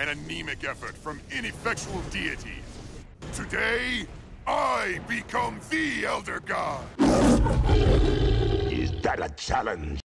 an anemic effort from ineffectual deities. Today, I become the Elder God. Is that a challenge?